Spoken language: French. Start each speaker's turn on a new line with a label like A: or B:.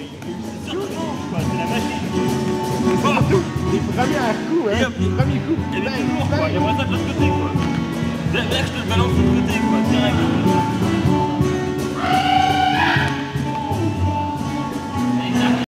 A: C'est la machine.
B: Les premiers
A: coups, hein. Les premiers coups.
B: Il y a des. Il y a ça de l'autre côté, quoi. Je te balance de l'autre côté.